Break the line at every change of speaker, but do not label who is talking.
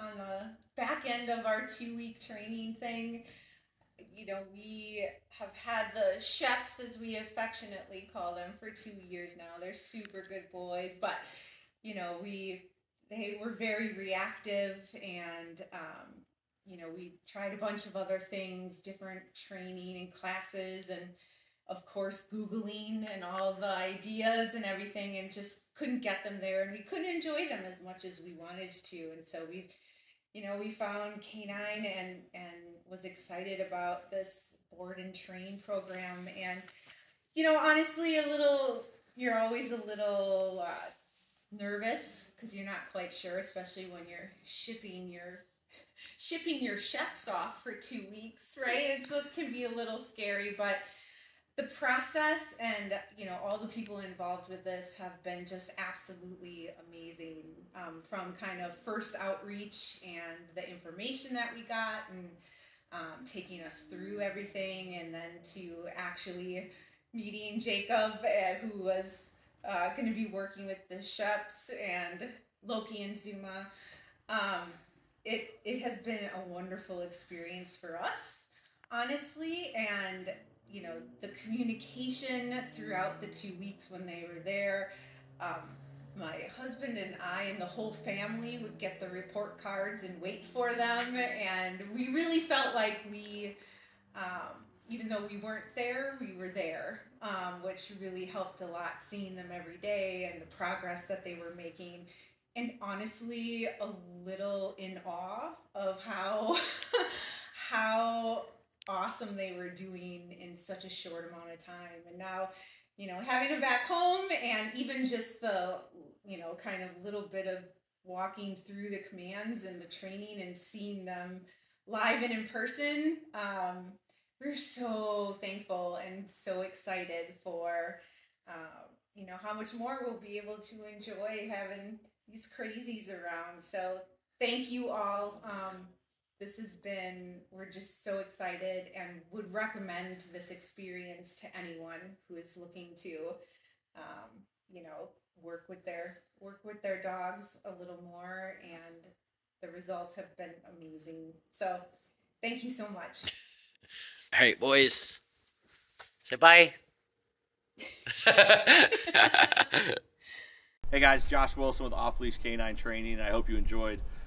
on the back end of our two week training thing. You know, we have had the chefs, as we affectionately call them, for two years now. They're super good boys, but you know, we they were very reactive and um, you know, we tried a bunch of other things, different training and classes, and of course, Googling and all the ideas and everything, and just couldn't get them there. And we couldn't enjoy them as much as we wanted to. And so we, you know, we found Canine and, and was excited about this board and train program. And, you know, honestly, a little, you're always a little uh, nervous because you're not quite sure, especially when you're shipping your shipping your sheps off for two weeks, right? And so it can be a little scary, but the process and you know all the people involved with this have been just absolutely amazing um, from kind of first outreach and the information that we got and um, taking us through everything and then to actually meeting jacob uh, who was uh, going to be working with the sheps and loki and zuma. Um, it it has been a wonderful experience for us, honestly, and you know the communication throughout the two weeks when they were there. Um, my husband and I and the whole family would get the report cards and wait for them, and we really felt like we, um, even though we weren't there, we were there, um, which really helped a lot. Seeing them every day and the progress that they were making and honestly a little in awe of how how awesome they were doing in such a short amount of time and now you know having them back home and even just the you know kind of little bit of walking through the commands and the training and seeing them live and in person um, we're so thankful and so excited for uh, you know how much more we'll be able to enjoy having these crazies around. So thank you all. Um, this has been, we're just so excited and would recommend this experience to anyone who is looking to, um, you know, work with their work with their dogs a little more and the results have been amazing. So thank you so much.
All right, boys. Say bye.
Hey guys, Josh Wilson with Off Leash Canine Training. I hope you enjoyed